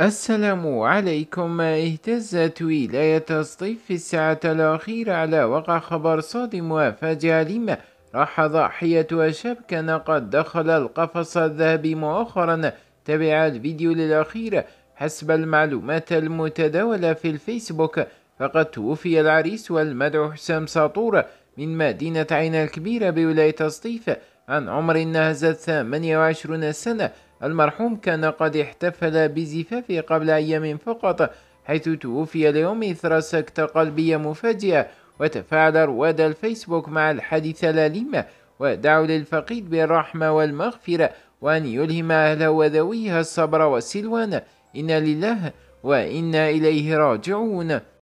السلام عليكم. اهتزت ولاية سطيف في الساعة الأخيرة على وقع خبر صادم وفاجع لما راح ضحية شاب كان قد دخل القفص الذهبي مؤخرا. تبع الفيديو الأخير حسب المعلومات المتداولة في الفيسبوك فقد توفي العريس والمدعو حسام ساطور من مدينة عين الكبيرة بولاية سطيف عن عمر نهز 28 سنة. المرحوم كان قد احتفل بزفافه قبل أيام فقط حيث توفي اليوم إثر سكتة قلبية مفاجئة وتفاعل رواد الفيسبوك مع الحادثة الأليمة ودعوا للفقيد بالرحمة والمغفرة وأن يلهم أهله وذويه الصبر والسلوان. إنا لله وإنا إليه راجعون.